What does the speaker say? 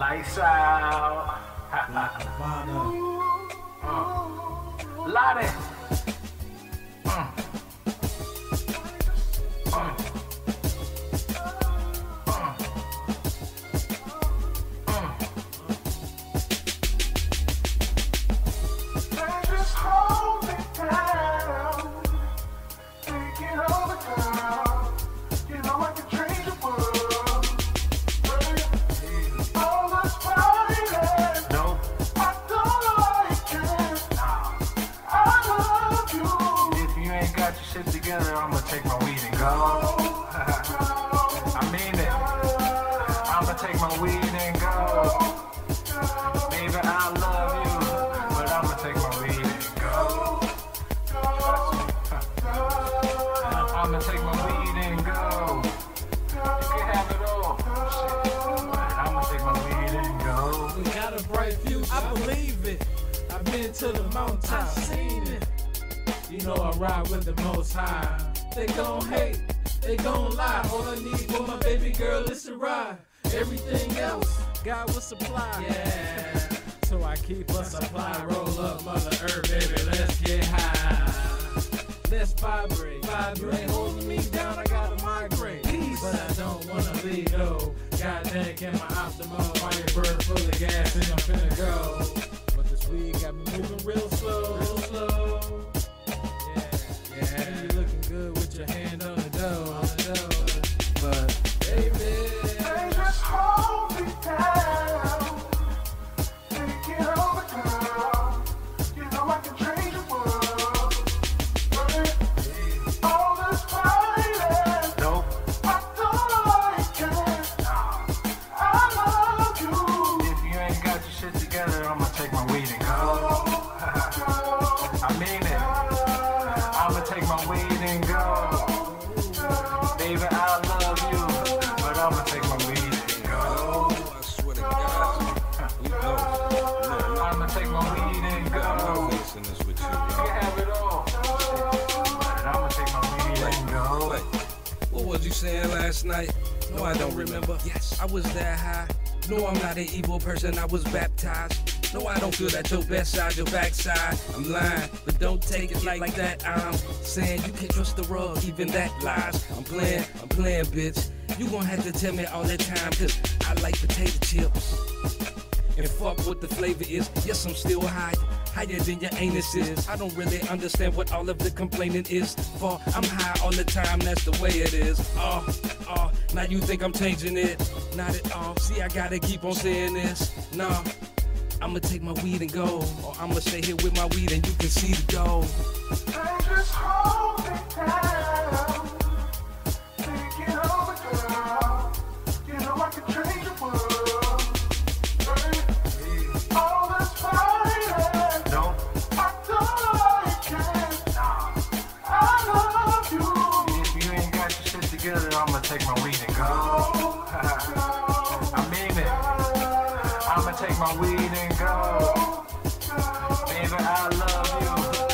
Lights out. uh. Lottie. Mm. Mm. Shit together, I'ma take my weed and go. I mean it. I'ma take my weed and go. Baby, I love you, but I'ma take my weed and go. I'ma take my weed and go. You can have it all. Shit. But I'ma take my weed and go. We got a bright future. I believe it. I've been to the mountaintop, seen it. You know I ride with the most high. They gon' hate, they gon' lie. All I need for my baby girl is to ride. Everything else, God will supply. Yeah. So I keep a supply. Roll up, Mother Earth, baby. Let's get high. Let's vibrate. vibrate. You ain't holding me down. I got a migraine. Peace. But I don't wanna leave, no. Goddamn, can my optimal Firebird full of gas and I'm finna go. But this weed got me moving. Real slow. Baby, I love you, but I'ma take my weed and go. I swear to God. We know. I'm gonna take my weed and I'm not facing this with you, You can yo. have it all. But I'ma take my weed and go. Wait, what was you saying last night? No, I don't remember. Yes, I was that high. No, I'm not an evil person. I was baptized. No, I don't feel that your best side, your backside. I'm lying, but don't take it like that. I'm saying you can't trust the rug, even that lies. I'm playing, I'm playing, bitch. You gon' have to tell me all the time, cause I like potato chips. And fuck what the flavor is. Yes, I'm still high. Higher than your anus is. I don't really understand what all of the complaining is for. I'm high all the time, that's the way it is. Oh, oh, now you think I'm changing it? Not at all. See, I gotta keep on saying this. No, I'ma take my weed and go. Or I'ma stay here with my weed and you can see the gold. They just hold me down. Take it over, girl. You know I can change the world. All this fighting, Nope. I don't like it. I love you. If you ain't got your shit together, I'ma take my weed and go. my weed and go. Baby, I love you.